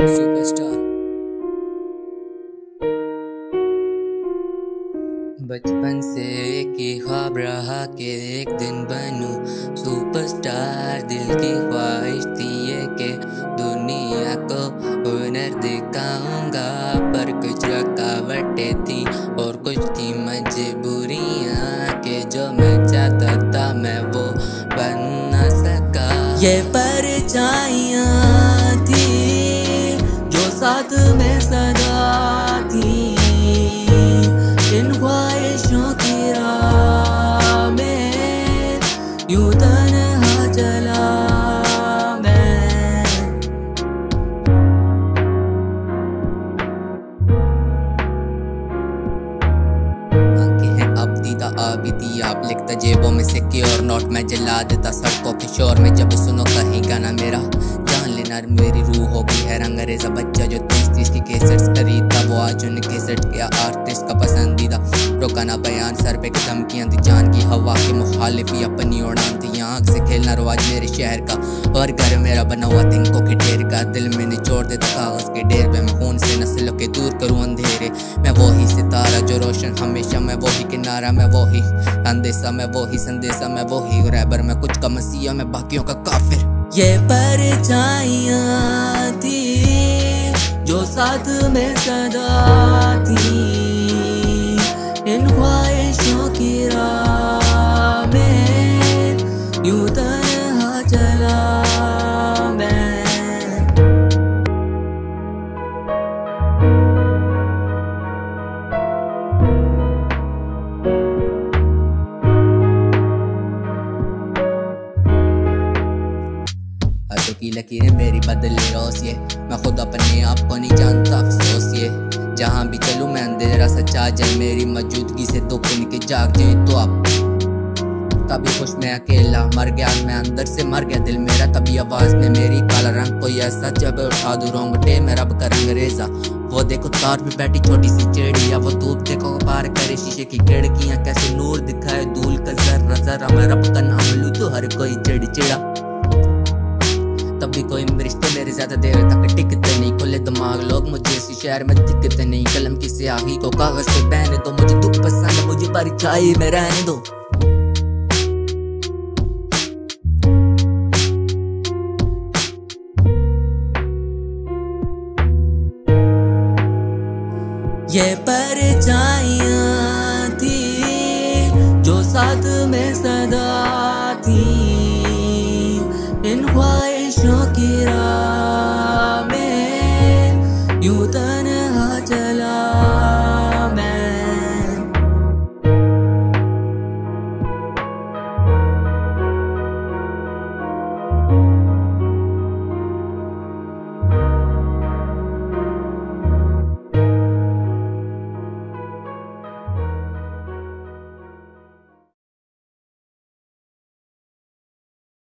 Superstar बचपन से एक ही ख्वाब रहा कि एक दिन बनूं। सुपरस्टार दिल की ख्वाहिश थी ये कि दुनिया को हुनर दिखाऊँगा। पर कुछ रकावटें थी और कुछ थी मजबूरियाँ के जो मैं चाहता था मैं वो बन न सका। ये परछाइयाँ साथ में सदा थी। इन ख्वाहिशों की राह में, यूँ तनहा चला आप लिखता जेबों में सिक्के और नोट मैं जला देता सड़कों के शोर में जब सुनो कहीं गाना मेरा, जान लेना मेरी रूह हो है अंग्रेजा बच्चा जो तीस तीस की केसेट खरीदता वो आज उन केसेट के आर्टिस्ट का पसंदीदा। रोकाना बयान, सर पे धमकियाँ थी जान की हवा की मुखालिफी अपनी उड़ान थी आँख से खेलना रवाज मेरे शहर का। और घर मेरा बना हुआ तिंकों के ढेर का। दिल में निचोड़ देता कागज़ के ढेर पे मैं खून से नस्लों के दूर करूँ अंधेरे। मैं वही सितारा जो रोशन हमेशा, मैं वही किनारा, मैं वही अंदेशा, मैं वही संदेशा, मैं वही रैबर, मैं कुछ का मसीहा, मैं बाकियों का काफिर। ये परछाइयाँ थी जो साथ में सदा थी इन ख्वाहिशों हाथों की लकीरें मेरी बदले रोस ये। मैं खुद अपने आप को नहीं जानता, अफसोस ये। जहाँ भी चलूँ मैं अंधेरा सच्चा जाए मेरी मौजूदगी से तो पिन के जाग जाए तो आप तभी खुश मैं अकेला। मर गया, मैं अंदर से मर गया, दिल मेरा तभी आवाज़ में मेरी काला रंग कोई ऐसा जब उठा दू रोंगटे मैं रब का रंग रेजा। वो देखो तार पे बैठी छोटी सी चिड़िया, वो धूप देखो, पार करे शीशे की खिड़कियाँ, कैसे नूर दिखाए धूल का जर जरा मैं रब का नाम लू तो हर कोई कोई रिश्ते मेरे ज़्यादा देर तक टिकते नहीं। खुले दिमाग लोग मुझे इसी शहर में दिखते नहीं। कलम की स्याही को कागज़ पे पहने तो मुझे दुख पसंद मुझे परिचाई में रहने दो। ये परछाइयाँ थी जो साथ में सदा Newton